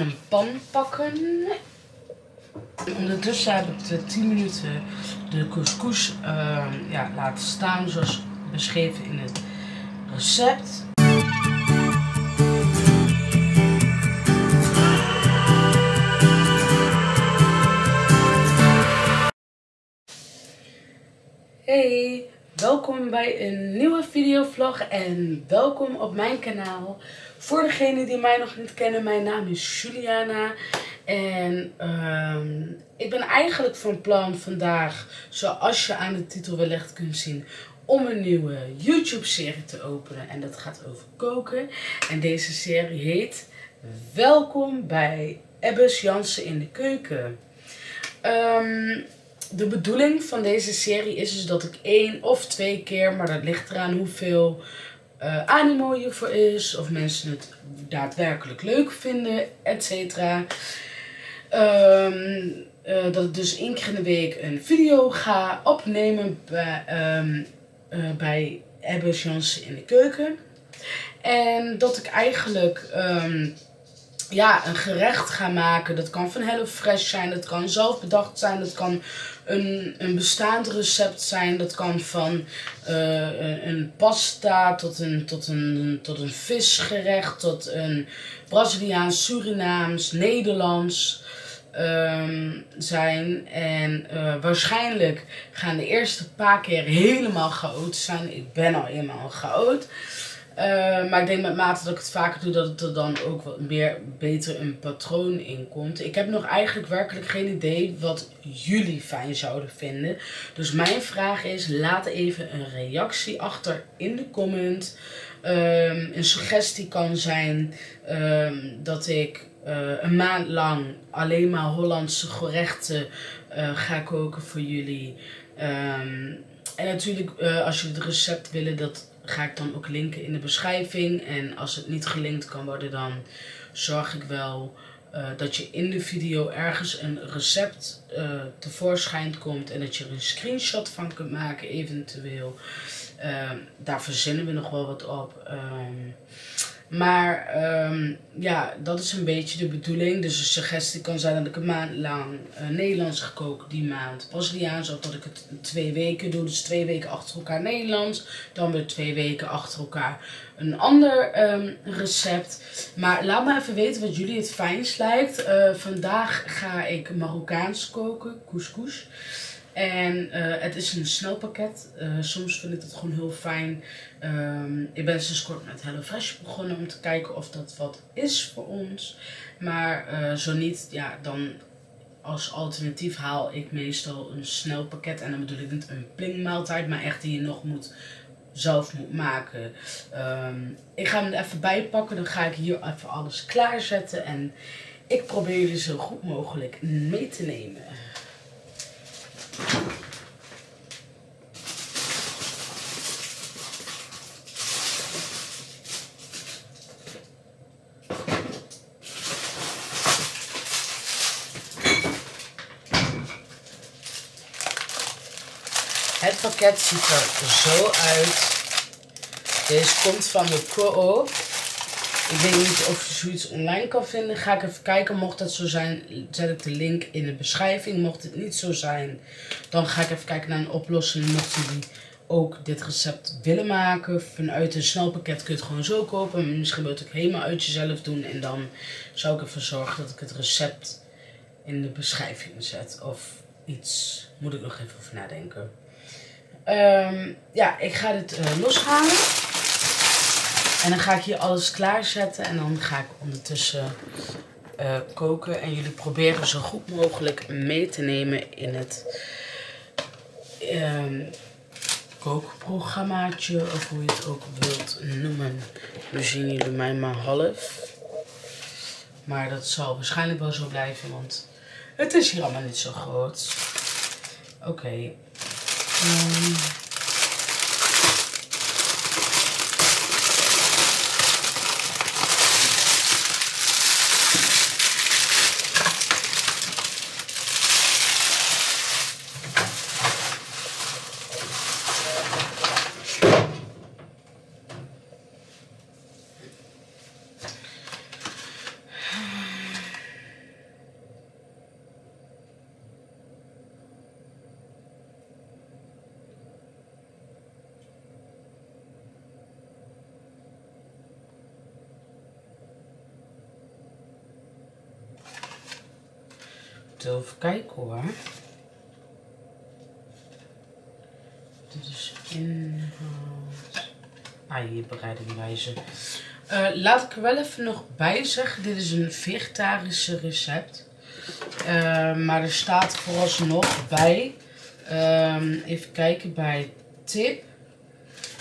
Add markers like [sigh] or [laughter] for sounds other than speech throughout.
een pan pakken. Ondertussen heb ik de 10 minuten de couscous uh, ja, laten staan zoals beschreven in het recept. Hey, welkom bij een nieuwe videovlog en welkom op mijn kanaal. Voor degenen die mij nog niet kennen, mijn naam is Juliana en uh, ik ben eigenlijk van plan vandaag, zoals je aan de titel wellicht kunt zien, om een nieuwe YouTube-serie te openen. En dat gaat over koken. En deze serie heet Welkom bij Ebbes Jansen in de keuken. Um, de bedoeling van deze serie is dus dat ik één of twee keer, maar dat ligt eraan hoeveel uh, animo hiervoor is, of mensen het daadwerkelijk leuk vinden, et cetera. Um, uh, dat ik dus één keer in de week een video ga opnemen bij, um, uh, in de keuken. En dat ik eigenlijk um, ja, een gerecht ga maken. Dat kan van HelloFresh zijn, dat kan zelf bedacht zijn, dat kan een, een bestaand recept zijn. Dat kan van uh, een pasta tot een, tot, een, tot een visgerecht, tot een Braziliaans, Surinaams, Nederlands um, zijn. En uh, waarschijnlijk gaan de eerste paar keer helemaal chaotisch zijn. Ik ben al eenmaal een chaot. Uh, maar ik denk met mate dat ik het vaker doe, dat het er dan ook wat meer beter een patroon in komt. Ik heb nog eigenlijk werkelijk geen idee wat jullie fijn zouden vinden. Dus mijn vraag is, laat even een reactie achter in de comment. Um, een suggestie kan zijn um, dat ik uh, een maand lang alleen maar Hollandse gerechten uh, ga koken voor jullie. Um, en natuurlijk, als jullie het recept willen, dat ga ik dan ook linken in de beschrijving. En als het niet gelinkt kan worden, dan zorg ik wel uh, dat je in de video ergens een recept uh, tevoorschijn komt. En dat je er een screenshot van kunt maken, eventueel. Uh, daar verzinnen we nog wel wat op. Um, maar um, ja, dat is een beetje de bedoeling. Dus een suggestie kan zijn dat ik een maand lang uh, Nederlands ga koken die maand. Braziliaans of dat ik het twee weken doe. Dus twee weken achter elkaar Nederlands. Dan weer twee weken achter elkaar een ander um, recept. Maar laat me even weten wat jullie het fijnst lijkt. Uh, vandaag ga ik Marokkaans koken, couscous. En uh, het is een snelpakket. Uh, soms vind ik het gewoon heel fijn. Um, ik ben sinds kort met HelloFresh begonnen om te kijken of dat wat is voor ons. Maar uh, zo niet, ja, dan als alternatief haal ik meestal een snelpakket. En dan bedoel ik niet een plingmaaltijd, maar echt die je nog moet zelf moet maken. Um, ik ga hem er even bij pakken. Dan ga ik hier even alles klaarzetten. En ik probeer jullie zo goed mogelijk mee te nemen. Het pakket ziet er zo uit. Deze komt van de Co-op. Ik weet niet of je zoiets online kan vinden. Ga ik even kijken. Mocht dat zo zijn, zet ik de link in de beschrijving. Mocht het niet zo zijn, dan ga ik even kijken naar een oplossing. Mocht jullie ook dit recept willen maken. Vanuit een snelpakket kun je het gewoon zo kopen. Misschien wil je het ook helemaal uit jezelf doen. En dan zou ik ervoor zorgen dat ik het recept in de beschrijving zet. Of iets. Moet ik nog even over nadenken. Um, ja, ik ga dit uh, loshalen. En dan ga ik hier alles klaarzetten. En dan ga ik ondertussen uh, koken. En jullie proberen zo goed mogelijk mee te nemen in het um, kookprogrammaatje. Of hoe je het ook wilt noemen. Nu zien jullie mij maar half. Maar dat zal waarschijnlijk wel zo blijven. Want het is hier allemaal niet zo groot. Oké. Um, even kijken hoor. Dit is inhoud. Ah, hier bereiding wijze. Uh, laat ik er wel even nog bij zeggen. Dit is een vegetarische recept. Uh, maar er staat vooralsnog bij. Uh, even kijken bij tip.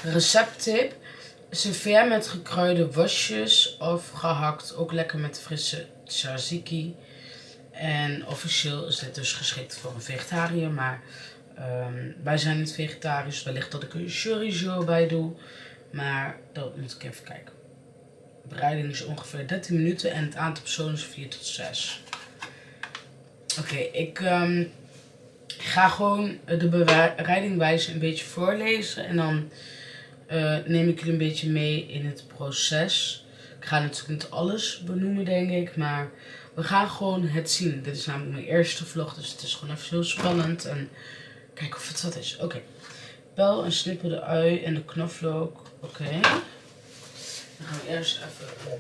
Recepttip. Serveer met gekruide wasjes of gehakt. Ook lekker met frisse tzatziki. En officieel is dit dus geschikt voor een vegetariër. Maar um, wij zijn niet vegetarisch. Wellicht dat ik er chorizo bij doe. Maar dat moet ik even kijken. De bereiding is ongeveer 13 minuten en het aantal personen is 4 tot 6. Oké, ik um, ga gewoon de bereidingwijze een beetje voorlezen. En dan uh, neem ik jullie een beetje mee in het proces. Ik ga natuurlijk niet alles benoemen, denk ik. Maar we gaan gewoon het zien. Dit is namelijk mijn eerste vlog, dus het is gewoon even heel spannend. En kijken of het wat is. Oké. Okay. Bel en snippel de ui en de knoflook. Oké. Dan gaan we eerst even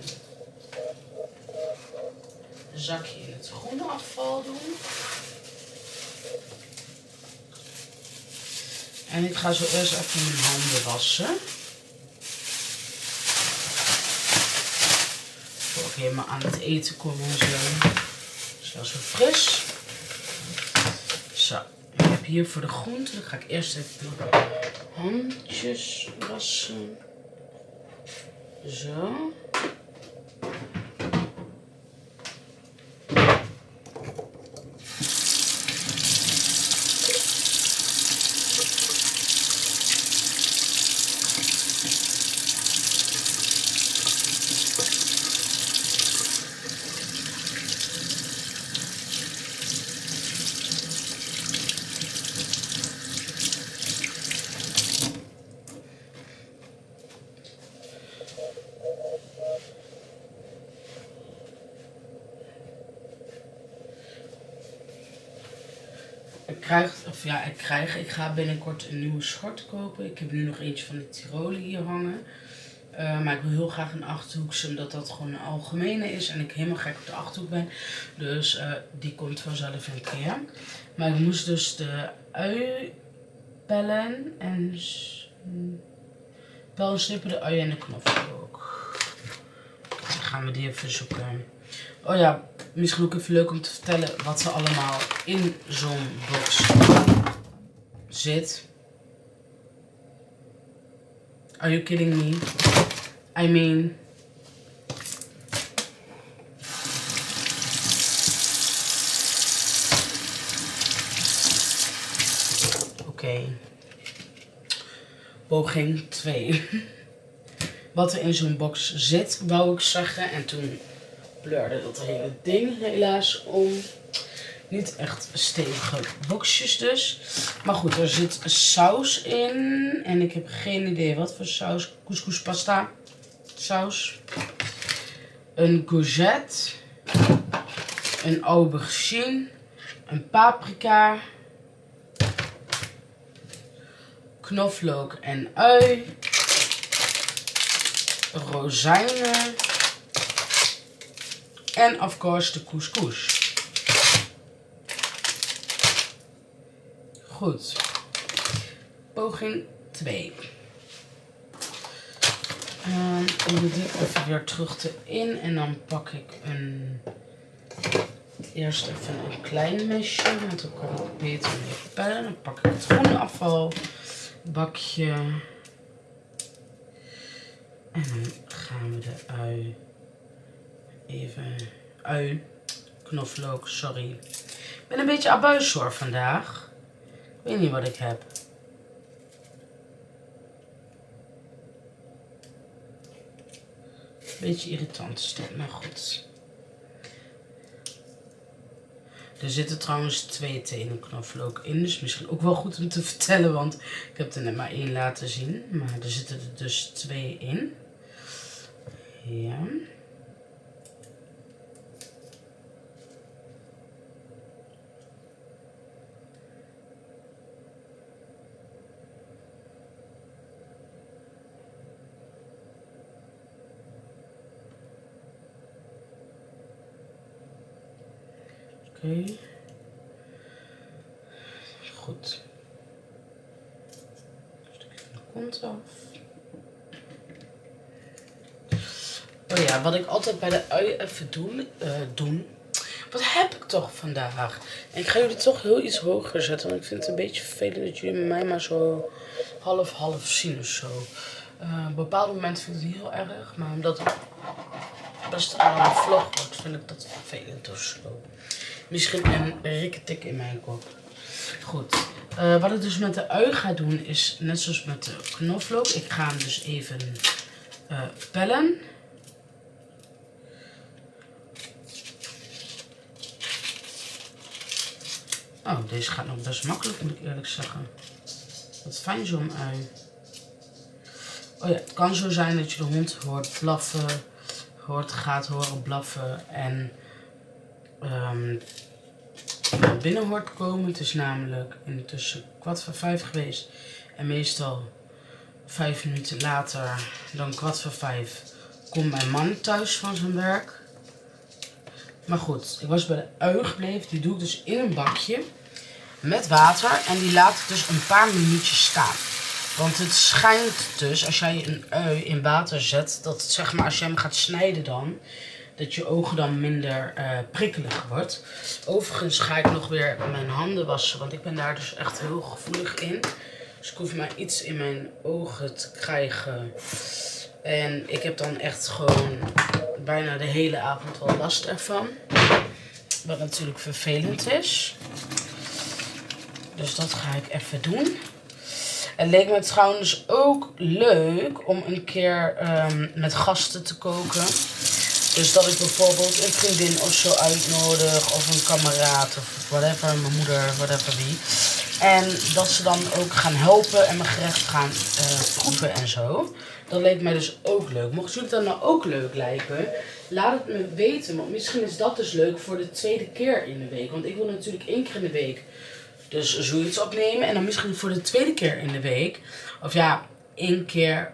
een zakje in het groene afval doen. En ik ga zo eerst even mijn handen wassen. Voor ik helemaal aan het eten kom en zo. Zo zo fris. Zo, ik heb hier voor de groente. Dan ga ik eerst even de handjes wassen. Zo. Ik krijg, of ja, ik krijg, ik ga binnenkort een nieuwe schort kopen. Ik heb nu nog eentje van de Tirolen hier hangen. Uh, maar ik wil heel graag een achterhoekse, omdat dat gewoon een algemene is. En ik helemaal gek op de achterhoek ben. Dus uh, die komt vanzelf een keer. Maar ik moest dus de ui bellen. En wel een snippen de ui en de knoflook. Dan gaan we die even zoeken. Oh ja, misschien ook even leuk om te vertellen wat er allemaal in zo'n box zit. Are you kidding me? I mean... Oké. Okay. Poging 2. [laughs] Wat er in zo'n box zit, wou ik zeggen. En toen pleurde dat hele ding helaas om. Niet echt stevige boxjes dus. Maar goed, er zit saus in. En ik heb geen idee wat voor saus. Couscouspasta saus. Een courgette. Een aubergine. Een paprika. Knoflook en ui. Rozijnen. En of course de couscous. Goed. Poging 2. Um, ik doe die even weer terug erin. En dan pak ik een... Eerst even een klein mesje. Want dan kan ik beter mee pellen. Dan pak ik het groene afval. Bakje. En dan gaan we de ui even ui, knoflook, sorry. Ik ben een beetje abuis hoor vandaag. Weet niet wat ik heb. Beetje irritant is dit, maar goed. Er zitten trouwens twee tenen knoflook in. Dus misschien ook wel goed om te [laughs] vertellen. Want ik heb er net maar één laten zien. Maar er zitten er dus twee in. Ja. Oké. Goed. Een stukje van de kont af. Oh ja, wat ik altijd bij de ui even doen, uh, doen. Wat heb ik toch vandaag? En ik ga jullie toch heel iets hoger zetten. Want ik vind het een beetje vervelend dat jullie mij maar zo half-half zien of zo. Uh, op bepaalde momenten vind ik het heel erg. Maar omdat het best aan een vlog wordt, vind ik dat vervelend of zo. Misschien een rikketik in mijn kop. Goed. Uh, wat ik dus met de ui ga doen is net zoals met de knoflook. Ik ga hem dus even uh, pellen. Oh, deze gaat nog best makkelijk, moet ik eerlijk zeggen. Wat fijn zo'n ui. Oh ja, het kan zo zijn dat je de hond hoort blaffen, hoort, gaat horen blaffen en um, binnen hoort komen. Het is namelijk intussen kwart voor vijf geweest. En meestal vijf minuten later, dan kwart voor vijf, komt mijn man thuis van zijn werk. Maar goed, ik was bij de ui gebleven. Die doe ik dus in een bakje met water. En die laat ik dus een paar minuutjes staan. Want het schijnt dus, als jij een ui in water zet, dat zeg maar als je hem gaat snijden dan, dat je ogen dan minder uh, prikkelig wordt. Overigens ga ik nog weer mijn handen wassen, want ik ben daar dus echt heel gevoelig in. Dus ik hoef maar iets in mijn ogen te krijgen. En ik heb dan echt gewoon bijna de hele avond wel last ervan. Wat natuurlijk vervelend is. Dus dat ga ik even doen. Het leek me trouwens ook leuk om een keer um, met gasten te koken. Dus dat ik bijvoorbeeld een vriendin of zo uitnodig. Of een kameraad of whatever. Mijn moeder, whatever wie. En dat ze dan ook gaan helpen en mijn gerecht gaan uh, proeven en zo. Dat leek mij dus ook leuk. Mocht jullie dat nou ook leuk lijken, laat het me weten. Want misschien is dat dus leuk voor de tweede keer in de week. Want ik wil natuurlijk één keer in de week dus zoiets opnemen. En dan misschien voor de tweede keer in de week. Of ja, één keer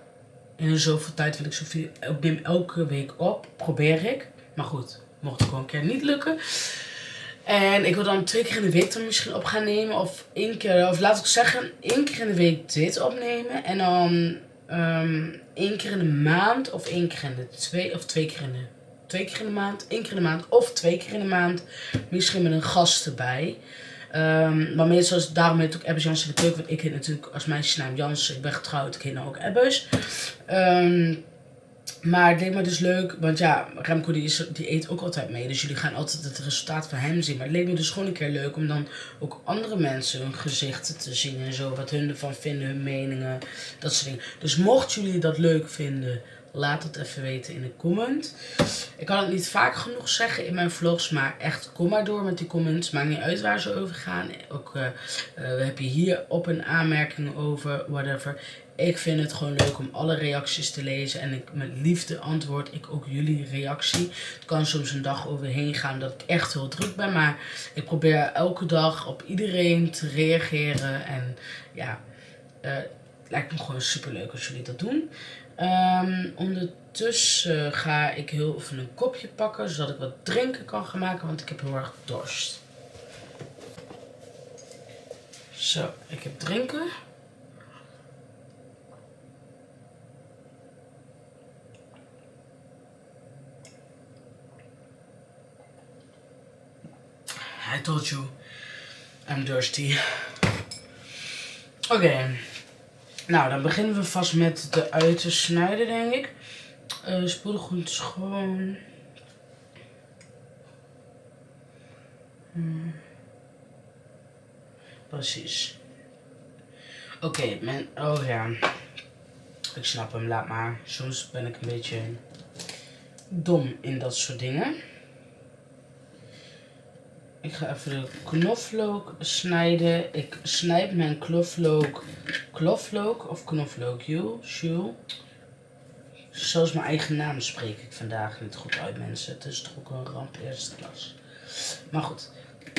in een zoveel tijd wil ik zoveel. Ik neem elke week op. Probeer ik. Maar goed, mocht het gewoon een keer niet lukken. En ik wil dan twee keer in de week dan misschien op gaan nemen. Of één keer, of laat ik zeggen, één keer in de week dit opnemen. En dan um, één keer in de maand. Of één keer in de twee, of twee keer in de, twee keer in de maand. één keer in de maand of twee keer in de maand. Misschien met een gast erbij. Um, maar meestal is daarom heet ook Ebbes Jans in de keuken. Want ik heet natuurlijk als meisje naam Jans. Ik ben getrouwd. Ik heet nou ook Ebbes. Um, maar het leek me dus leuk. Want ja, Remco die, die eet ook altijd mee. Dus jullie gaan altijd het resultaat van hem zien. Maar het leek me dus gewoon een keer leuk om dan ook andere mensen hun gezichten te zien. En zo. Wat hun ervan vinden. Hun meningen. Dat soort dingen. Dus mocht jullie dat leuk vinden Laat het even weten in de comment. Ik kan het niet vaak genoeg zeggen in mijn vlogs. Maar echt, kom maar door met die comments. Maakt niet uit waar ze over gaan. Ook uh, uh, heb je hier op een aanmerking over, whatever. Ik vind het gewoon leuk om alle reacties te lezen. En ik, met liefde antwoord ik ook jullie reactie. Het kan soms een dag overheen gaan dat ik echt heel druk ben. Maar ik probeer elke dag op iedereen te reageren. En ja, uh, het lijkt me gewoon super leuk als jullie dat doen. Um, ondertussen ga ik heel even een kopje pakken, zodat ik wat drinken kan gaan maken, want ik heb heel erg dorst. Zo, ik heb drinken. I told you I'm thirsty. Oké. Nou, dan beginnen we vast met de uit te snijden, denk ik. Uh, spoedig goed schoon. Hmm. Precies. Oké, mijn... Oh ja. Ik snap hem, laat maar. Soms ben ik een beetje dom in dat soort dingen. Ik ga even de knoflook snijden. Ik snijd mijn knoflook, knoflook of knoflook, Jules. Zoals mijn eigen naam spreek ik vandaag niet goed uit, mensen. Het is toch ook een ramp eerste klas. Maar goed,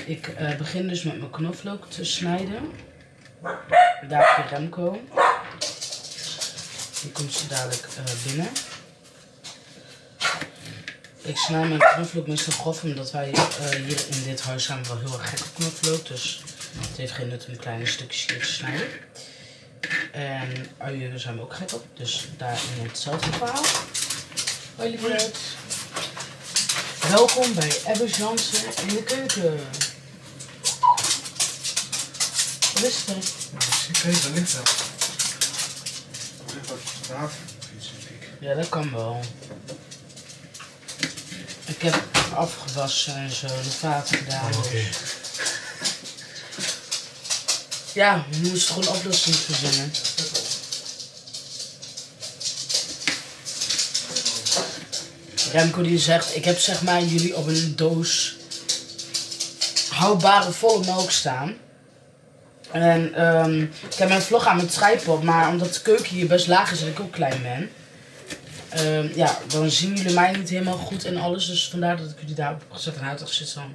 ik uh, begin dus met mijn knoflook te snijden. Daar heb je Remco. Die komt zo dadelijk uh, binnen. Ik snij mijn knoflook meestal grof, omdat wij uh, hier in dit huis zijn wel heel erg gek op knoflook. Dus Het heeft geen nut om kleine stukjes te snijden. En uien zijn we ook gek op, dus daarin hetzelfde verhaal. Hoi lieverd. Welkom bij Ebbe Jansen in de keuken. Wat is het? Ik weet het niet zo. Wat water iets, denk ik. Ja, dat kan wel. Ik heb afgewassen en zo, de vaten gedaan. Oh, Ja, we moesten gewoon oplossingen verzinnen. Remco die zegt, ik heb zeg maar jullie op een doos houdbare volle melk staan. En ehm, ik heb mijn vlog aan mijn tripod, maar omdat de keuken hier best laag is en ik ook klein ben. Ehm, ja, dan zien jullie mij niet helemaal goed en alles. Dus vandaar dat ik jullie daarop heb gezet. En dacht zit dan.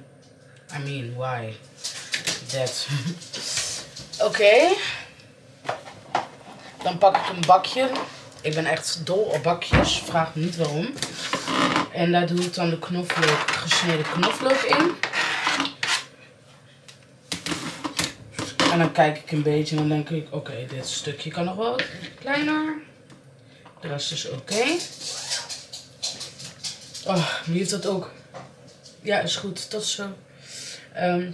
I mean, why? That. [laughs] Oké. Dan pak ik een bakje. Ik ben echt dol op bakjes. Vraag me niet waarom. En daar doe ik dan de knoflook, gesneden knoflook in. En dan kijk ik een beetje en dan denk ik, oké, dit stukje kan nog wel kleiner. Rest is oké. Oh, wie heeft dat ook? Ja, is goed. Dat is zo. Ehm,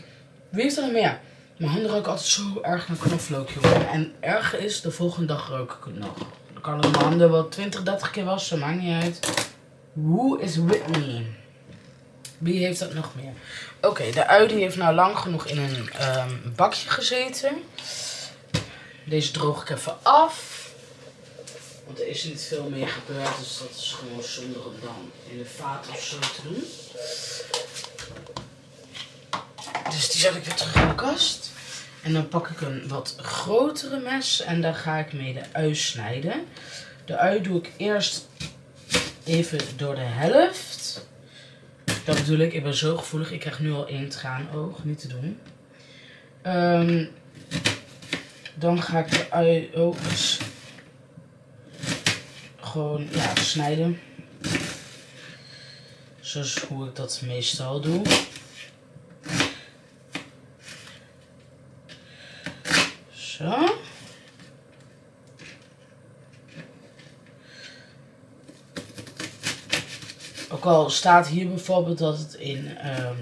wie heeft dat nog meer? Mijn handen ruiken altijd zo erg naar knoflook, jongen. En erger is, de volgende dag rook ik het nog. Dan kan ik mijn handen wel 20, 30 keer wassen, maakt niet uit. Who is me? Wie heeft dat nog meer? Oké, de ui heeft nou lang genoeg in een ehm, bakje gezeten. Deze droog ik even af. Want er is niet veel meer gebeurd, dus dat is gewoon zonder hem dan in de vaat of zo te doen. Dus die zet ik weer terug in de kast. En dan pak ik een wat grotere mes en daar ga ik mee de ui snijden. De ui doe ik eerst even door de helft. Dat bedoel ik, ik ben zo gevoelig. Ik krijg nu al één traanoog, niet te doen. Ehm, dan ga ik de ui ook gewoon ja, snijden. Zoals hoe ik dat meestal doe. Zo. Ook al staat hier bijvoorbeeld dat het in ehm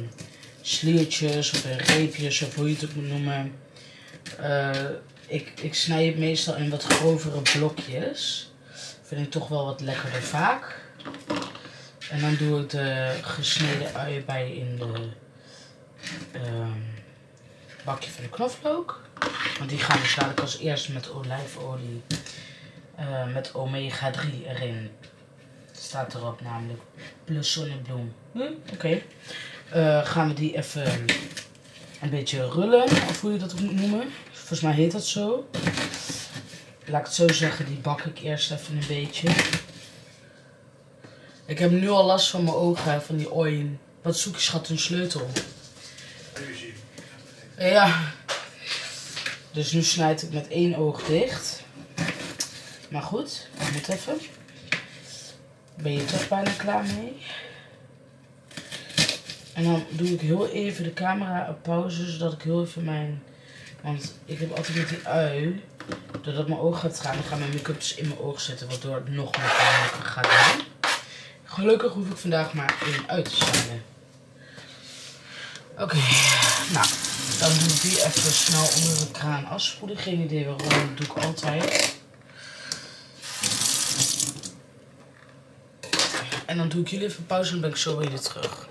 sliertjes of in reepjes of hoe je het ook moet noemen. eh, ik, ik snij het meestal in wat grovere blokjes. Vind ik toch wel wat lekkerder vaak. En dan doe ik de gesneden uien bij in de ehm, bakje van de knoflook. Want die gaan dus dadelijk als eerste met olijfolie eh, met omega 3 erin. Staat erop namelijk plus zonnebloem. Hm, Oké. Eh, gaan we die even een beetje rullen, of hoe je dat ook moet noemen. Volgens mij heet dat zo. Laat ik het zo zeggen, die bak ik eerst even een beetje. Ik heb nu al last van mijn ogen, van die ooi. Wat zoek je schat een sleutel? Ja. Dus nu snijd ik met één oog dicht. Maar goed, dat moet even. Ben je toch bijna klaar mee? En dan doe ik heel even de camera op pauze, zodat ik heel even mijn... Want ik heb altijd met die ui, doordat mijn oog gaat gaan, dan gaan mijn make-up dus in mijn oog zitten, waardoor het nog meer pijnlijker gaat doen. Gelukkig hoef ik vandaag maar één uit te snijden. Oké, nou, dan doe ik die even snel onder de kraan afspoelen. Geen idee waarom, dat doe ik altijd. En dan doe ik jullie even pauze en ben ik zo weer terug.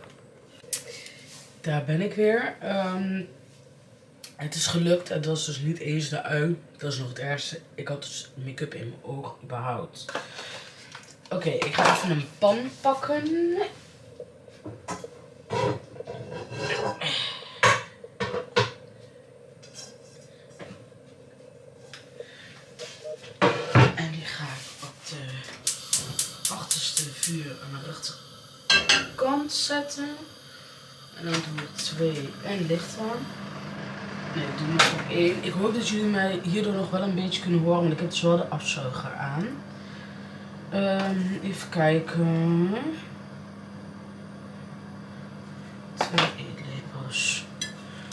Daar ben ik weer. Ehm, het is gelukt. Het was dus niet eens de ui. Dat is nog het ergste. Ik had dus make-up in mijn oog überhaupt. Oké, ik ga even een pan pakken. En die ga ik op de achterste vuur aan de rechterkant zetten. En dan doe ik twee en licht aan. Nee, doe nog één. Ik hoop dat jullie mij hierdoor nog wel een beetje kunnen horen, want ik heb dus wel de afzuiger aan. Ehm, even kijken. Twee eetlepels.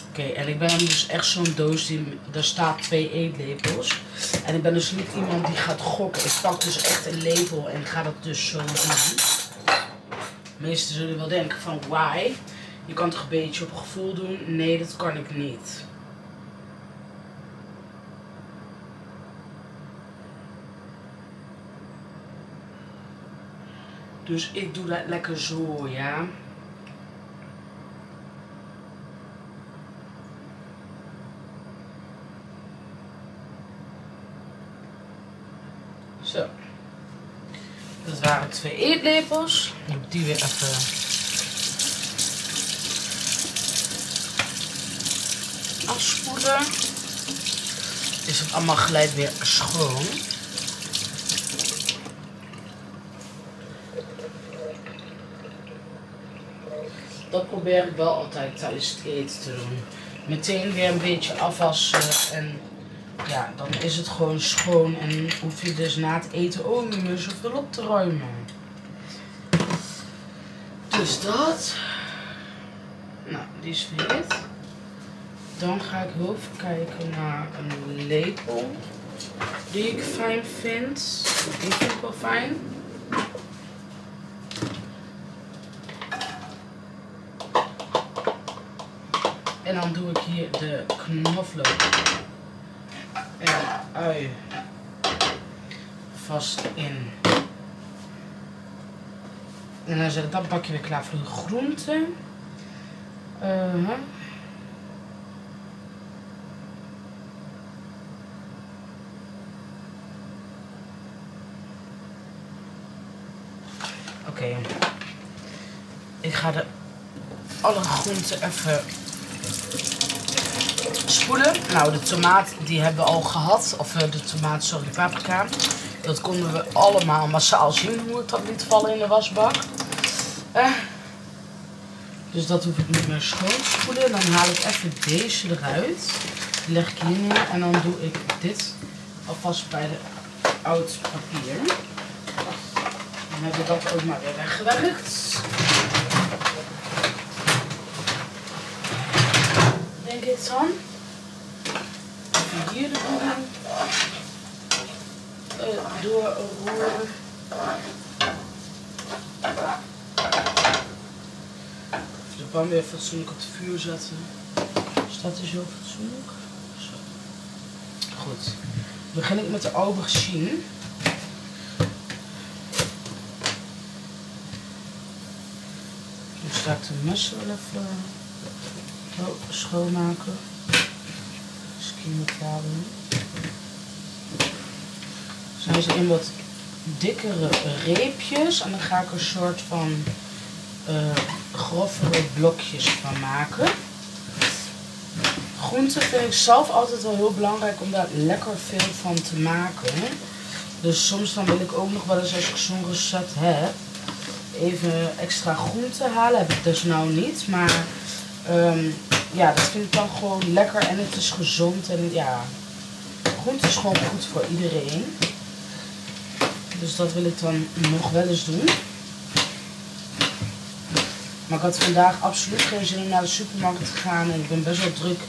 Oké, en ik ben dus echt zo'n doos die, daar staat twee eetlepels. En ik ben dus niet iemand die gaat gokken. Ik pak dus echt een lepel en ga dat dus zo doen. Meesten zullen wel denken van why? Je kan toch een beetje op gevoel doen? Nee, dat kan ik niet. Dus ik doe dat lekker zo, ja. Zo. Dat waren twee eetlepels. Ik moet die weer even afspoelen. Is het allemaal gelijk weer schoon. Dat probeer ik wel altijd tijdens het eten te doen. Meteen weer een beetje afwassen en ja, dan is het gewoon schoon en hoef je dus na het eten ook niet meer zoveel op te ruimen. Dus dat. Nou, die is weer Dan ga ik heel even kijken naar een lepel die ik fijn vind. Die vind ik wel fijn. Dan doe ik hier de knoflook en ui vast in. En dan zet ik dat bakje weer klaar voor de groenten. Uh -huh. Oké. Ik ga de alle groenten even Nou, de tomaat die hebben we al gehad. Of uh, de tomaat, sorry, de paprika. Dat konden we allemaal massaal zien hoe het dat liet vallen in de wasbak. Uh, dus dat hoef ik niet meer schoon te spoelen. Dan haal ik even deze eruit. Die leg ik hier. En dan doe ik dit alvast bij de oud papier. Dan hebben we dat ook maar weer weggewerkt. Denk ik dan hier de boel uh, doorroeren. De pan weer fatsoenlijk op het vuur zetten. Staat hij zo fatsoenlijk? Zo. Goed. Dan begin ik met de aubergine. Nu sta ik de mes wel even schoonmaken chemicaliën. Zijn ze in wat dikkere reepjes en dan ga ik een soort van uh, grovere blokjes van maken. Groenten vind ik zelf altijd wel heel belangrijk om daar lekker veel van te maken. Dus soms dan wil ik ook nog wel eens als ik zo'n recept heb, even extra groenten halen. Heb ik dus nou niet, maar um, ja, dat vind ik dan gewoon lekker en het is gezond. En ja, groente is gewoon goed voor iedereen. Dus dat wil ik dan nog wel eens doen. Maar ik had vandaag absoluut geen zin om naar de supermarkt te gaan. En ik ben best wel druk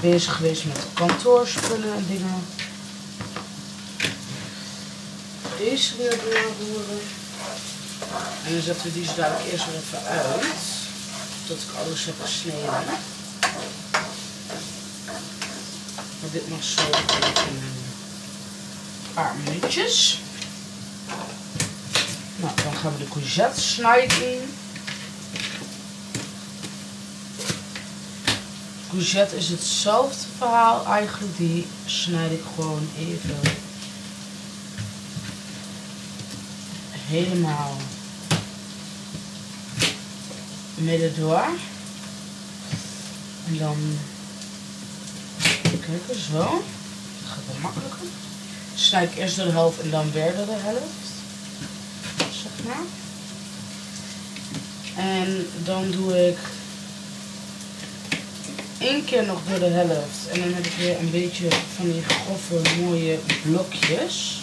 bezig geweest met kantoorspullen en dingen. Deze weer doorroeren. En dan zetten we die zo dadelijk eerst weer even uit. Tot ik alles heb gesneden. Maar dit mag zo even een paar minuutjes. Nou, dan gaan we de courgette snijden. Courgette is hetzelfde verhaal eigenlijk. Die snijd ik gewoon even helemaal midden door. En dan Kijk zo. Dat gaat wel makkelijker. Snijd ik eerst door de helft en dan weer door de helft. Zeg maar. En dan doe ik één keer nog door de helft. En dan heb ik weer een beetje van die grove mooie blokjes.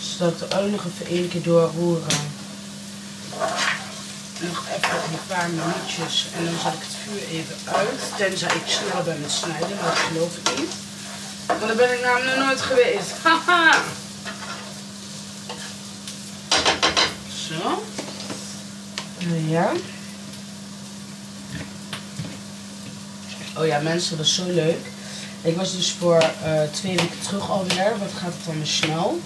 Zodat ik de ui nog even één keer doorroeren. Even een paar minuutjes en dan zet ik het vuur even uit. Tenzij ik sneller ben met snijden, dat geloof ik niet. Want daar ben ik namelijk nog nooit geweest. [laughs] Haha! Zo. Ja. Oh ja, mensen, dat is zo leuk. Ik was dus voor eh, twee weken terug alweer, wat gaat het dan weer snel.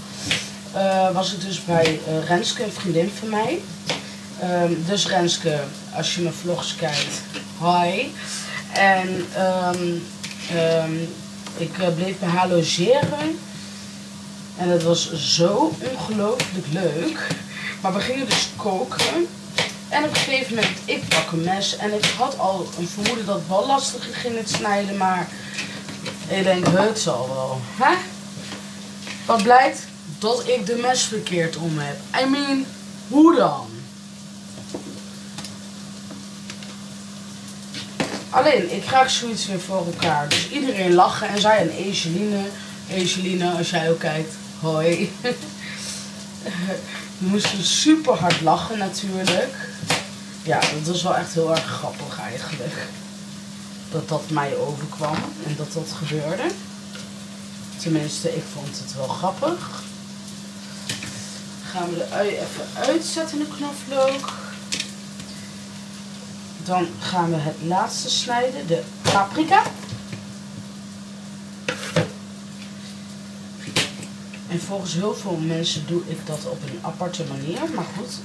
Uh, was ik dus bij uh, Renske, een vriendin van mij. Um, dus Renske, als je mijn vlogs kijkt, hi. En um, um, ik bleef bij haar logeren. En het was zo ongelooflijk leuk. Maar we gingen dus koken. En op een gegeven moment, ik pak een mes. En ik had al een vermoeden dat het wel lastig ging het snijden. Maar ik denk, het zal wel. Hè? Wat blijkt? Dat ik de mes verkeerd om heb. I mean, hoe dan? Alleen, ik krijg zoiets weer voor elkaar. Dus iedereen lachen en zij en Egeline. Egeline, als jij ook kijkt, hoi. [laughs] We moesten super hard lachen natuurlijk. Ja, dat was wel echt heel erg grappig eigenlijk. Dat dat mij overkwam en dat dat gebeurde. Tenminste, ik vond het wel grappig. gaan we de ui even uitzetten de knoflook. Dan gaan we het laatste snijden, de paprika. En volgens heel veel mensen doe ik dat op een aparte manier, maar goed.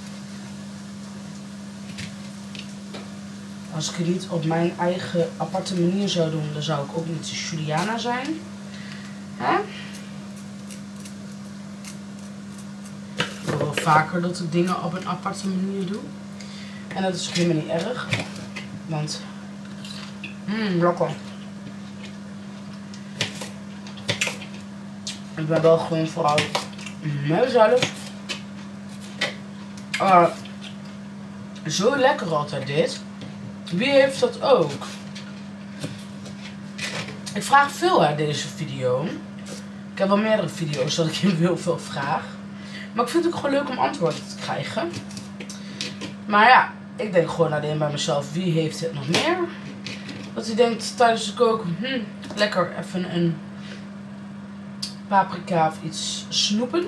Als ik het niet op mijn eigen aparte manier zou doen, dan zou ik ook niet de Juliana zijn. Hè? Ik wil wel vaker dat ik dingen op een aparte manier doe. En dat is ook helemaal niet erg. Want, mmm, lekker. Ik ben wel gewoon vooral mezelf. Uh, zo lekker altijd dit. Wie heeft dat ook? Ik vraag veel uit deze video. Ik heb wel meerdere video's dat ik heel veel vraag. Maar ik vind het ook gewoon leuk om antwoorden te krijgen. Maar ja, ik denk gewoon alleen bij mezelf, wie heeft het nog meer? Dat hij denkt tijdens het koken, hm, lekker even een paprika of iets snoepen.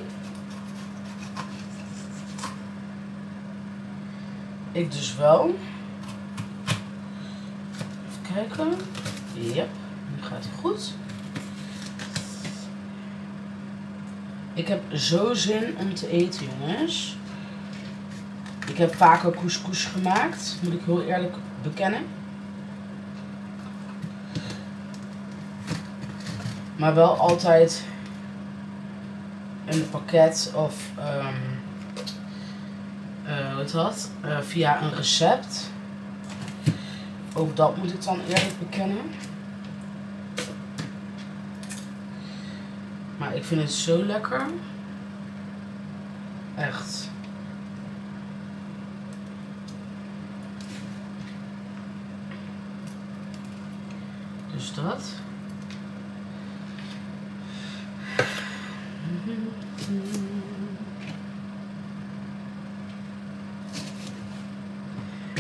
Ik dus wel. Even kijken. Ja, nu gaat het goed. Ik heb zo zin om te eten, jongens. Ik heb vaker couscous gemaakt, moet ik heel eerlijk bekennen. Maar wel altijd een pakket of um, uh, wat dat? Uh, via een recept. Ook dat moet ik dan eerlijk bekennen. Maar ik vind het zo lekker. Echt. Dus.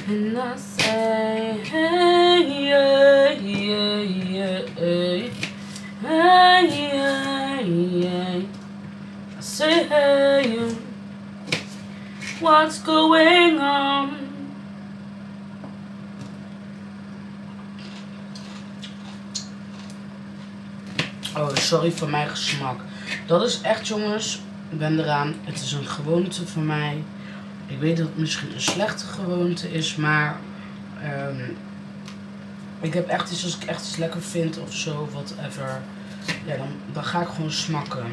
And I say, hey, yeah, yeah, yeah, hey, yeah, yeah. I say, hey, what's going on? Sorry voor mijn gesmak. Dat is echt, jongens, ik ben eraan. Het is een gewoonte voor mij. Ik weet dat het misschien een slechte gewoonte is, maar um, ik heb echt iets als ik echt iets lekker vind of zo, whatever. Ja, dan, dan ga ik gewoon smakken.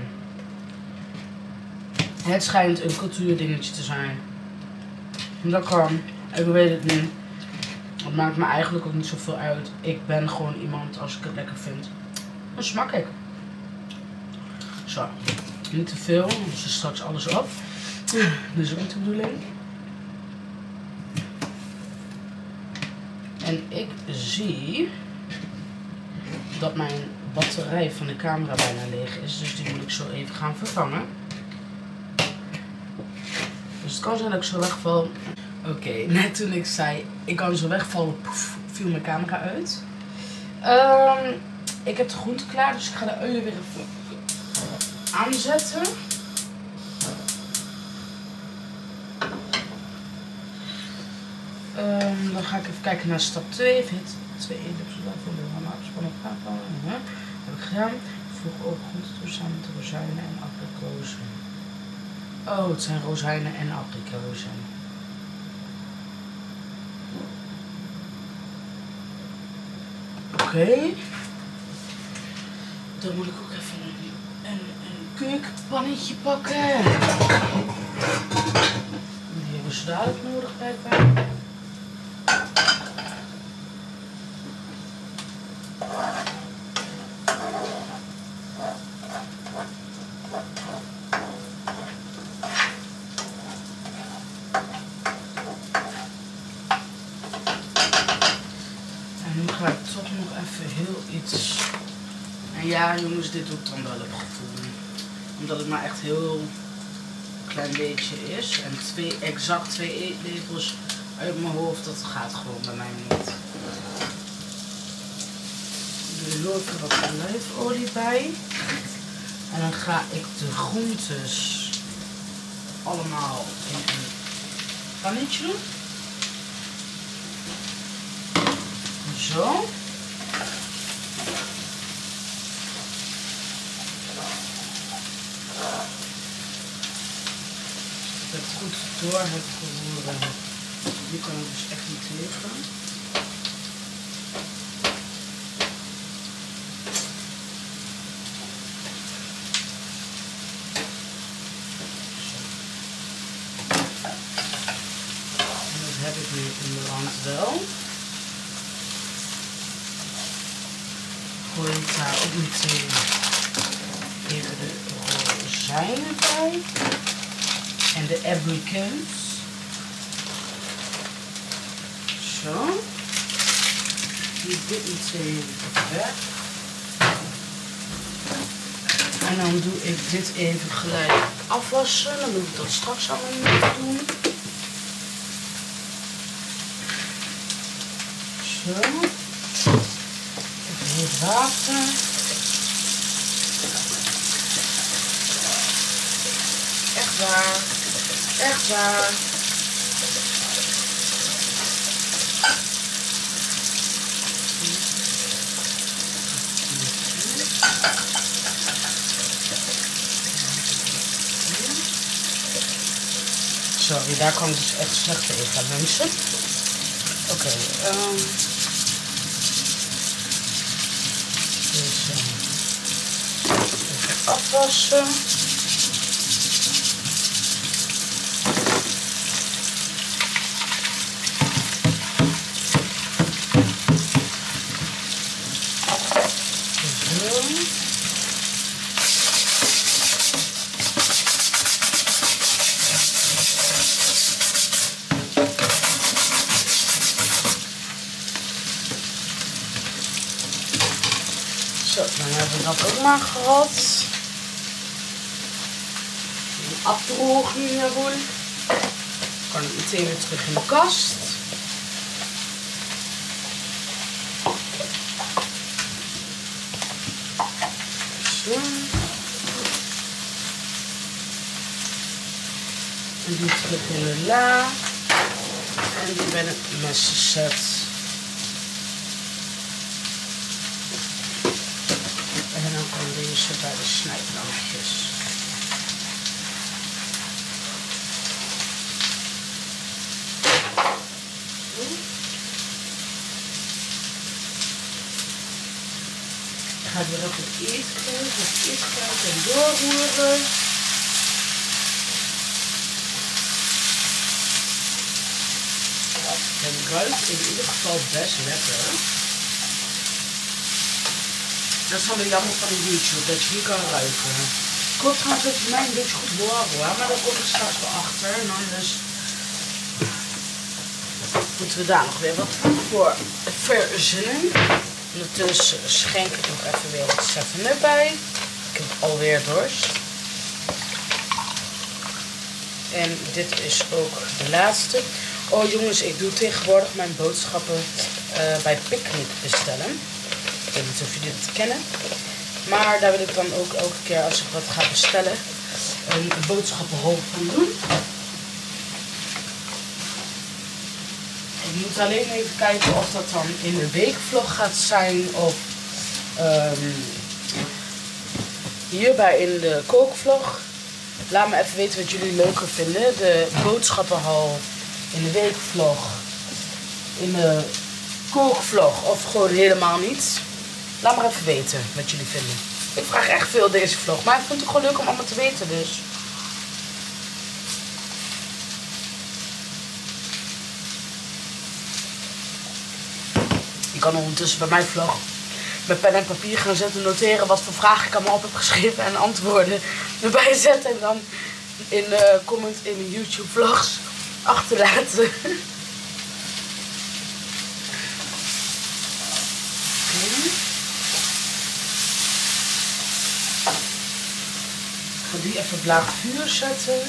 Het schijnt een cultuurdingetje te zijn. Lekker. Ik weet het niet. Het maakt me eigenlijk ook niet zoveel uit. Ik ben gewoon iemand, als ik het lekker vind, dan smak ik. Zo. Niet te veel, dus is straks alles op. Dus ook de bedoeling. En ik zie dat mijn batterij van de camera bijna leeg is. Dus die moet ik zo even gaan vervangen. Dus het kan zijn dat ik zo wegval. Oké, [laughs] net toen ik zei, ik kan zo wegvallen, viel mijn camera uit. Ehm, ik heb de groente klaar, dus ik ga de uien weer even aanzetten. Ehm, dan ga ik even kijken naar stap 2. Heeft het 2 eetlepels van de afgespannen gaafvallen? Ja, heb ik gedaan. Voeg ook groenten toe samen met rozijnen en abrikozen. Oh, het zijn rozijnen en abrikozen. Oké. Dan moet ik ook even een, een keukenpannetje pakken. Die hebben ze dadelijk nodig. En nu ga ik toch nog even heel iets. En ja, jongens, dit doe ik dan wel op gevoel. Omdat het maar echt heel klein beetje is. En twee, exact twee eetlepels uit mijn hoofd, dat gaat gewoon bij mij niet. Ik doe er even wat olijfolie bij. En dan ga ik de groentes allemaal in een pannetje doen. Zo. Als het door heb geroerd, nu kan ik dus echt niet tegen. En dat heb ik nu in de rand wel. gooi ik daar ook meteen even de rozijnen bij. De abricots. Zo. Doe dit meteen weg. En dan doe ik dit even gelijk afwassen. Dan moet ik dat straks allemaal doen. Zo heet water. Echt waar. Echt waar. Sorry, daar kwam ik dus echt slecht tegen, mensen. Oké, okay, um... Dus even afwassen. Zo. Zo, dan maar gehad. Een afdrogen hiervoor. Kan ik meteen weer terug in de kast. Zo. En die terug in de la. En die ben ik mes gezet. En dan kan deze bij de snijplankjes. Ik het iets kijken en doorroeren. Het ruikt in ieder geval best lekker. Dat is wel jammer van YouTube, dat je hier kan ruiken. Ik hoop trouwens dat mij een beetje goed horen hoor, maar daar kom ik straks wel achter. En anders moeten we daar nog weer wat voor verzinnen. Ondertussen schenk ik nog even weer wat 7 bij. Ik heb alweer dorst. En dit is ook de laatste. Oh jongens, ik doe tegenwoordig mijn boodschappen eh, bij Picnic bestellen. Ik weet niet of jullie dat kennen. Maar daar wil ik dan ook elke keer als ik wat ga bestellen een boodschappenhol van doen. Ik moet alleen even kijken of dat dan in de weekvlog gaat zijn of um, hierbij in de kookvlog. Laat me even weten wat jullie leuker vinden. De boodschappenhal in de weekvlog, in de kookvlog of gewoon helemaal niet. Laat maar even weten wat jullie vinden. Ik vraag echt veel deze vlog, maar ik vind het gewoon leuk om allemaal te weten dus. Kan ondertussen bij mijn vlog met pen en papier gaan zetten, noteren wat voor vragen ik allemaal op heb geschreven en antwoorden erbij zetten. En dan in de comment in de YouTube vlogs achterlaten. Ik ga die even op laag vuur zetten. Oké,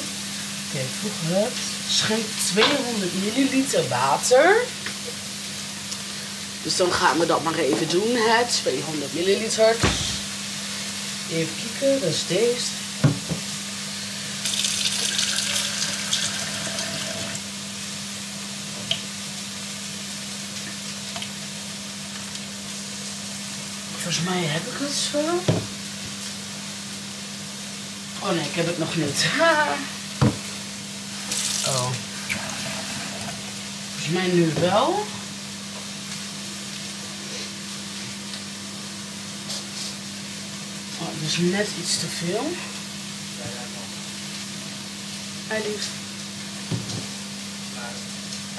okay, voeg het. Schenk 200 milliliter water. Dus dan gaan we dat maar even doen. Het 200 milliliter. Even kijken, dat is deze. Volgens mij heb ik het zo. Oh nee, ik heb het nog niet. [laughs] Oh. Volgens mij nu wel. Oh, dat is net iets te veel. Hij liefst.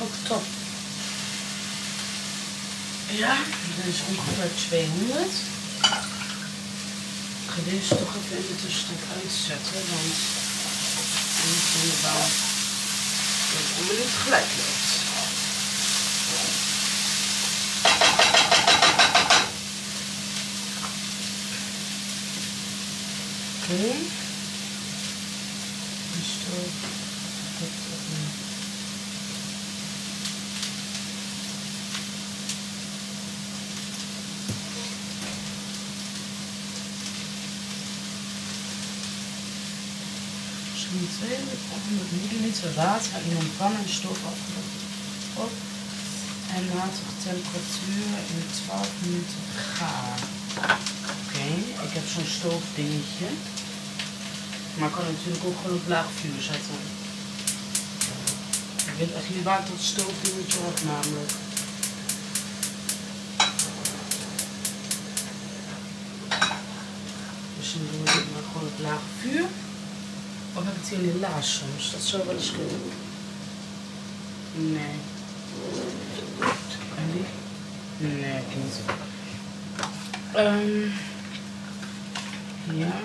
Ook top. Ja, is ongeveer 200. Ik ga deze toch even in de uitzetten, want anders ben je het allemaal niet Oké. Okay. Dus Zo'n 200 milliliter water in een pan en afgedrukt op. En laat op temperatuur in 12 minuten gaan. Oké, okay. ik heb zo'n stoofdingetje. Maar ik kan natuurlijk ook gewoon op laag vuur zetten. Ik weet echt niet waar ik dat stoofdingetje heb namelijk. Dan doen we dit maar gewoon op laag vuur. Of heb ik het hier in laas soms? Dat zou wel eens kunnen. Nee. En die? Nee, ik niet. Um, ja.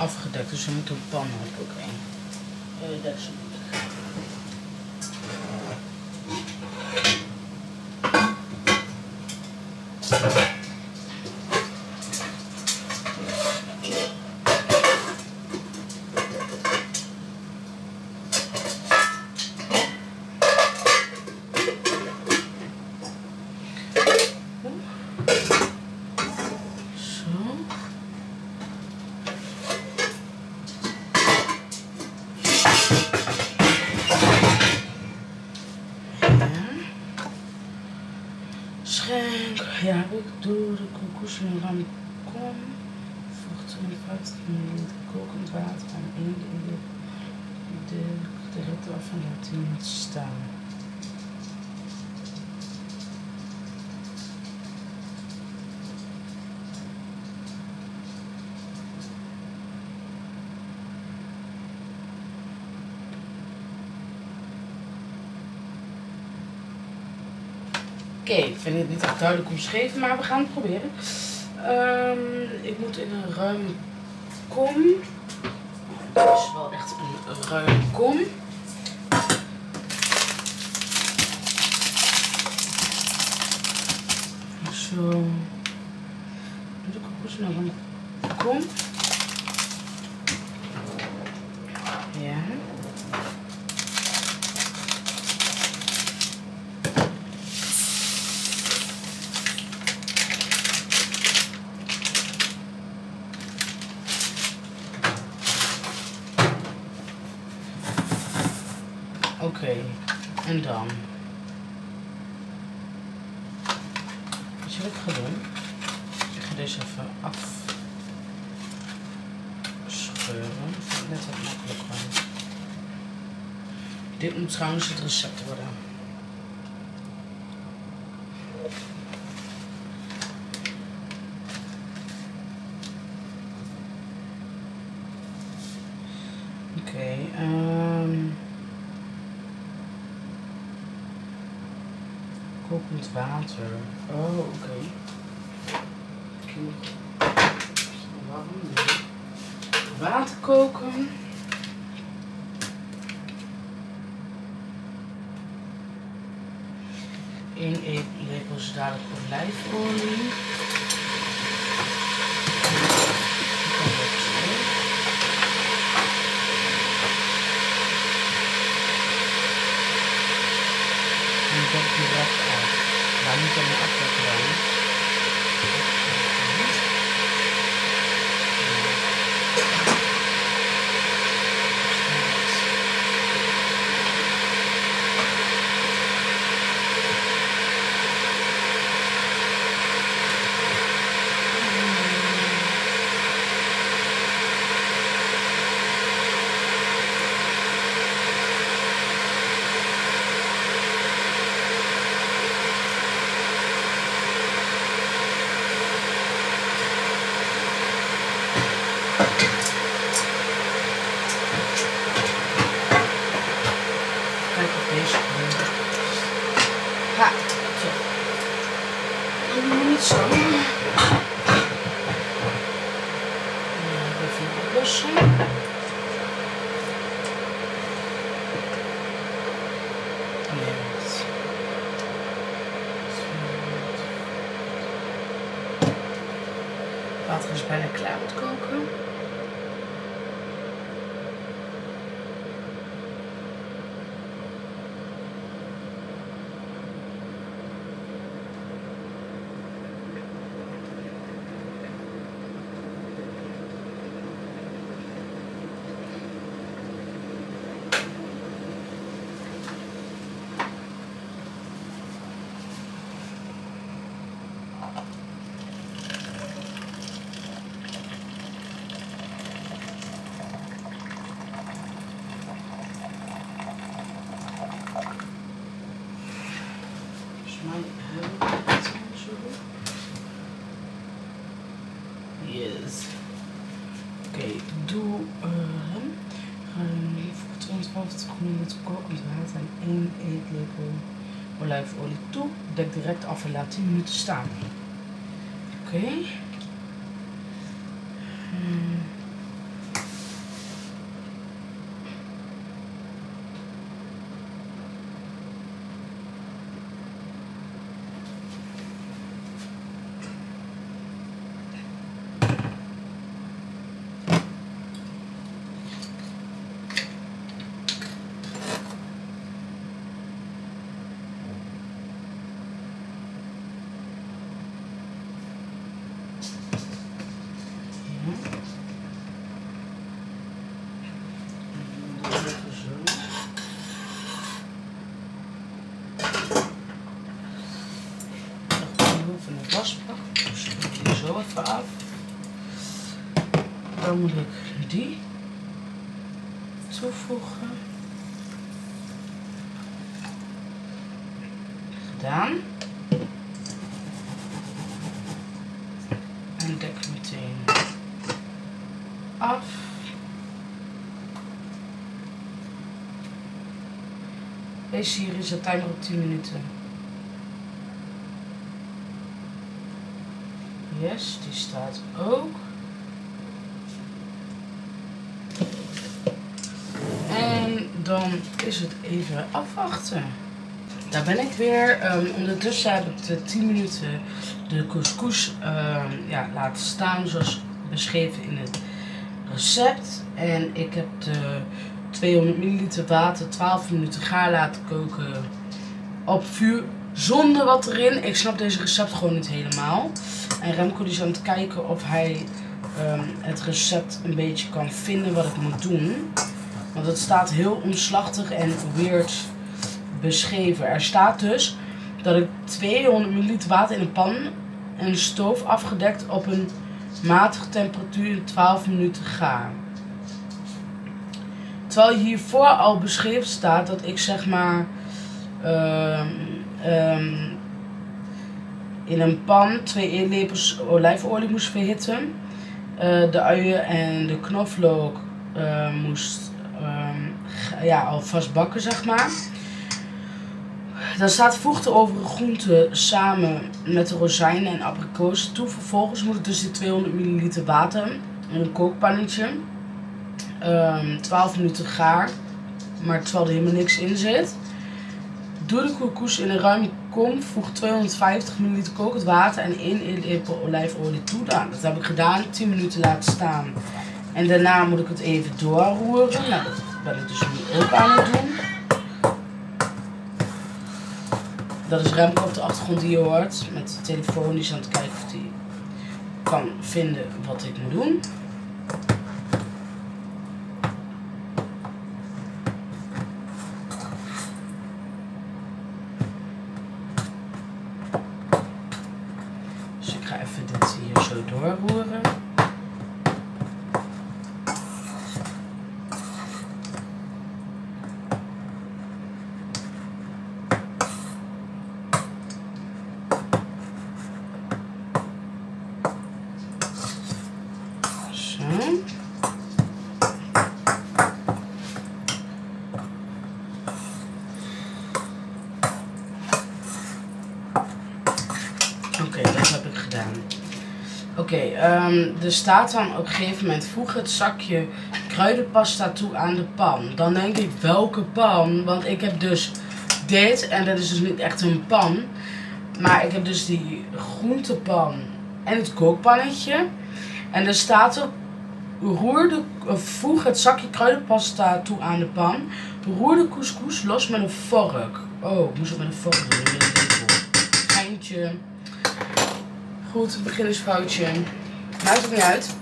Afgedekt, dus we moeten een pan op. Oké. Okay. Uh, deksel moet Schenk, ja, ik doe de koekoes in een kom. Voeg 250 ml kokend water aan één in de, de, de en laat niet staan. Oké, ik vind het niet echt duidelijk omschreven, maar we gaan het proberen. Um, ik moet in een ruime kom. Het is wel echt een ruime kom. Zo. Doe ik ook zo naar een kom. Ja. Oké, en dan. Weet je wat ik ga doen? Ik ga deze even afscheuren. Vind ik net wat makkelijker. Trouwens het recept worden. Oké, ehm kokend water. Olijfolie toe. Dek direct af en laat 10 minuten staan. Oké. Hmm. Ja. En dan even zo. Dan gaan we even een wasbak. Dus ik doe die zo even af. Dan moet ik die toevoegen. Gedaan. En dek meteen af. Hier is het timer op 10 minuten. Yes, die staat ook. En dan is het even afwachten. Daar ben ik weer. Ehm, ondertussen heb ik de 10 minuten de couscous ehm, ja, laten staan zoals beschreven in het recept. En ik heb de 200 milliliter water 12 minuten gaar laten koken op vuur zonder wat erin. Ik snap deze recept gewoon niet helemaal. En Remco is aan het kijken of hij ehm, het recept een beetje kan vinden wat ik moet doen. Want het staat heel omslachtig en weird beschreven. Er staat dus dat ik 200 ml water in een pan en een stoof afgedekt op een matige temperatuur in 12 minuten ga. Terwijl hiervoor al beschreven staat dat ik zeg maar ehm, ehm, in een pan twee eetlepels olijfolie moest verhitten. Eh, de uien en de knoflook eh, moest g- ja, alvast bakken, zeg maar. Dan staat voeg de overige groenten samen met de rozijnen en abrikozen toe. Vervolgens moet ik dus die 200 ml water in een kookpannetje. Ehm 12 minuten gaar, maar terwijl er helemaal niks in zit. Doe de couscous in een ruime kom. Voeg 250 ml kokend water en 1 eetlepel olijfolie toe. Nou, dat heb ik gedaan. 10 minuten laten staan. En daarna moet ik het even doorroeren. Nou, dat ben ik dus nu ook aan het doen. Dat is Remco op de achtergrond die je hoort. Met de telefoon. Die is aan het kijken of hij kan vinden wat ik moet doen. Dus ik ga even dit hier zo doorroeren. Zo. Oké, dat heb ik gedaan. Oké, ehm, er staat dan op een gegeven moment voeg het zakje kruidenpasta toe aan de pan. Dan denk ik welke pan, want ik heb dus dit en dat is dus niet echt een pan. Maar ik heb dus die groentepan en het kookpannetje. En er staat er roer de, voeg het zakje kruidenpasta toe aan de pan. Roer de couscous los met een vork. Oh, moest het met een vork doen. Geintje. Goed, beginnersfoutje. Maakt het niet uit.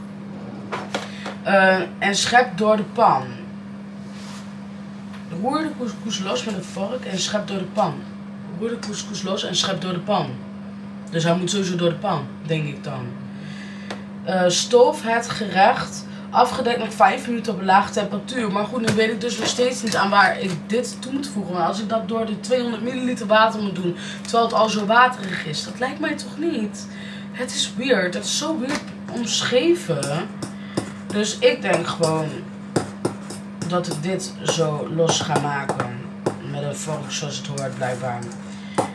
Eh, en schep door de pan. Roer de couscous los met een vork en schep door de pan. Roer de couscous los en schep door de pan. Dus hij moet sowieso door de pan, denk ik dan. Eh stoof het gerecht afgedekt met 5 minuten op lage temperatuur. Maar goed, nu weet ik dus nog steeds niet aan waar ik dit toe moet voegen. Maar als ik dat door de 200 milliliter water moet doen, terwijl het al zo waterig is, dat lijkt mij toch niet? Het is weird, het is zo weird omschreven. Dus ik denk gewoon dat ik dit zo los ga maken. Met een vork zoals het hoort blijkbaar.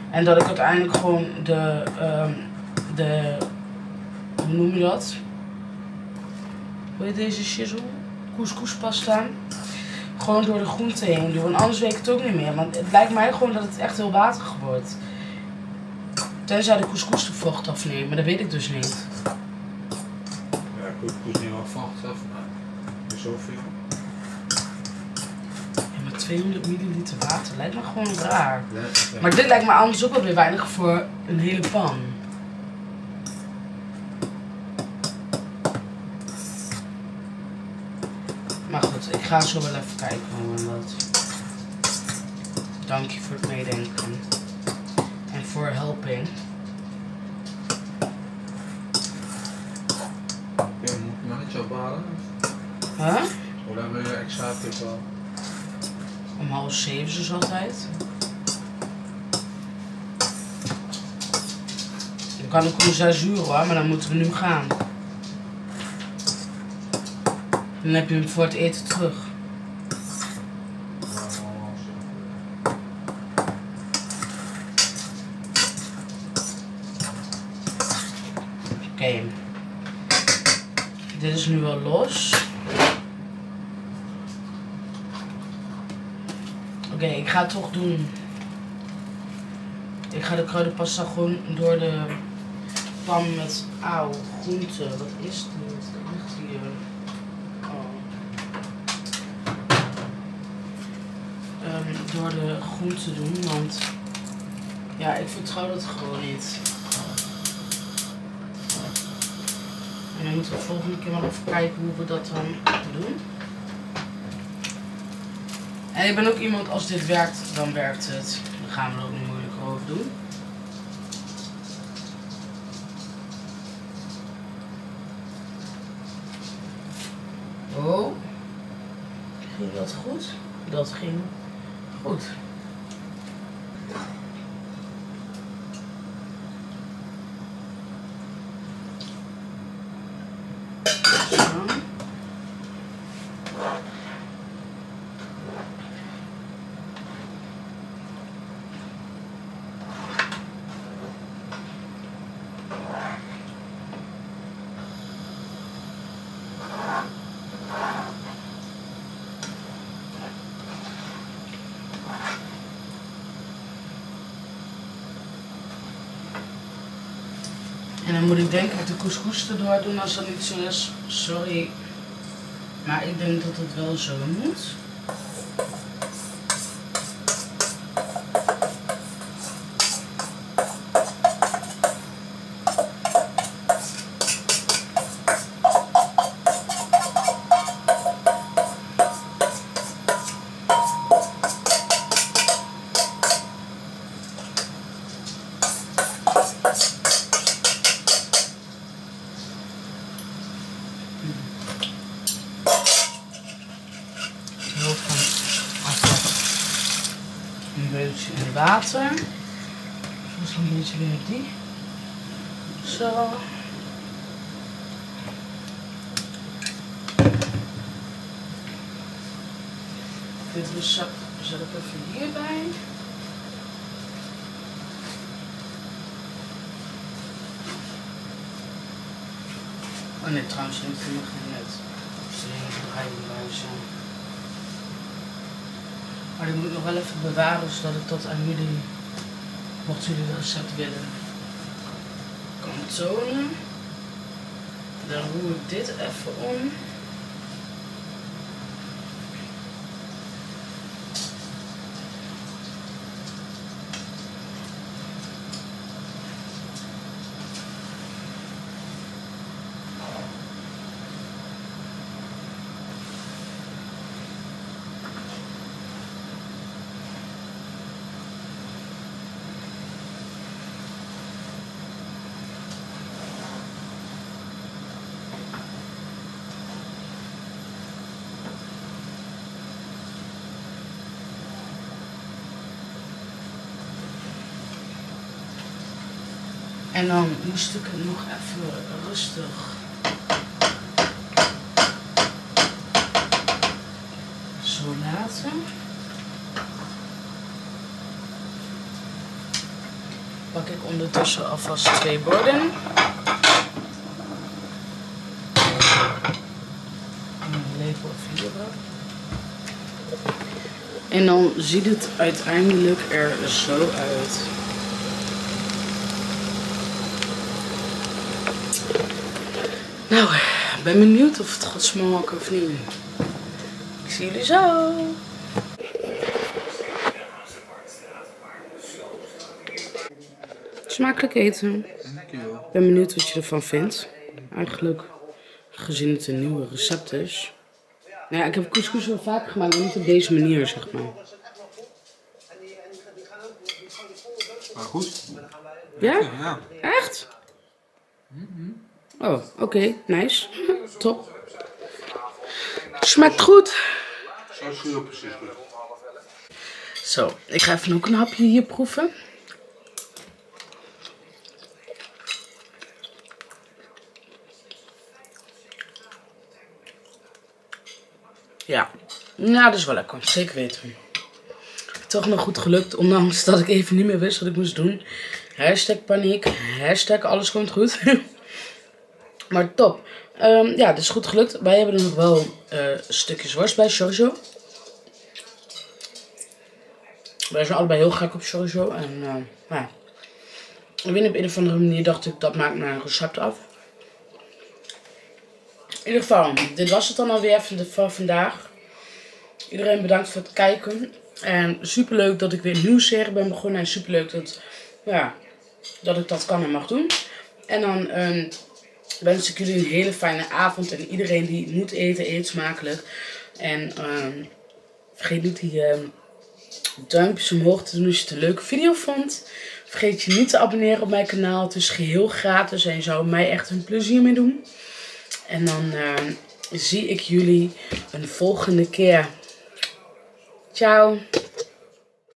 En dat ik uiteindelijk gewoon de, ehm, de hoe noem je dat? Hoe heet deze shizzle? Couscouspasta. Gewoon door de groente heen doen. Anders weet ik het ook niet meer. Want het lijkt mij gewoon dat het echt heel waterig wordt. Tenzij de couscous de vocht afneemt. Maar dat weet ik dus niet. Ja, koes niet wel vocht af, maar niet zoveel. Ja, maar 200 milliliter water lijkt me gewoon raar. Ja, Maar dit lijkt me anders ook wel weer weinig voor een hele pan. Maar goed, ik ga zo wel even kijken hoe wat. Dank je voor het meedenken. Voor helping. Ja, moet je mannetje ophalen? Huh? Hoe lang wil je extra tip wel? Om half zeven zoals altijd. Dan kan ook om zes uur hoor, maar dan moeten we nu gaan. Dan heb je hem voor het eten terug. Oké. Dit is nu wel los. Oké, ik ga het toch doen. Ik ga de kruidenpasta gewoon door de pan met auw, groente. Wat is dit? Wat ligt hier? Oh. Ehm, door de groente doen, want ja, ik vertrouw dat gewoon niet. En dan moeten we volgende keer maar even kijken hoe we dat dan doen. En ik ben ook iemand, als dit werkt, dan werkt het. Dan gaan we er ook niet moeilijk over doen. Oh. Ging dat goed? Dat ging goed. Dan moet ik denk ik de couscous erdoor doen als dat niet zo is. Sorry. Maar ik denk dat het wel zo moet. Oh nee, trouwens niet helemaal geen net. zijn. Maar die moet ik nog wel even bewaren zodat ik dat aan jullie, mochten jullie het recept willen, kan tonen. Dan roer ik dit even om. En dan moest ik het nog even rustig. Zo laten. Pak ik ondertussen alvast twee borden. En dan ziet het uiteindelijk er zo uit. Nou, ik ben benieuwd of het gaat smaken of niet. Ik zie jullie zo. Smakelijk eten. Ik ben benieuwd wat je ervan vindt. Eigenlijk, gezien het een nieuwe recept is. Nou ja, ik heb couscous wel vaker gemaakt, maar niet op deze manier, zeg maar. Maar goed. Ja? Ja. Echt? Oh, oké. Nice. Top. Smaakt goed. Zo. Zo, ik ga even ook een hapje hier proeven. Ja, nou dat is wel lekker, zeker weten. Toch nog goed gelukt, ondanks dat ik even niet meer wist wat ik moest doen. Hashtag paniek, hashtag alles komt goed. [laughs] maar top. Ehm, ja, het is goed gelukt. Wij hebben er nog wel eh, stukjes worst bij, Giorgio. Wij zijn allebei heel gek op Giorgio. En uh, ja. op een of andere manier dacht ik, dat maakt mijn recept af. In ieder geval, dit was het dan alweer van, van vandaag. Iedereen bedankt voor het kijken. En super leuk dat ik weer een nieuwe serie ben begonnen. En super leuk dat, ja, dat ik dat kan en mag doen. En dan ehm, wens ik jullie een hele fijne avond. En iedereen die moet eten, eet smakelijk. En ehm, Vergeet niet die ehm, duimpjes omhoog te doen als je het een leuke video vond. Vergeet je niet te abonneren op mijn kanaal. Het is geheel gratis en je zou mij echt een plezier mee doen. En dan ehm, zie ik jullie een volgende keer. Ciao.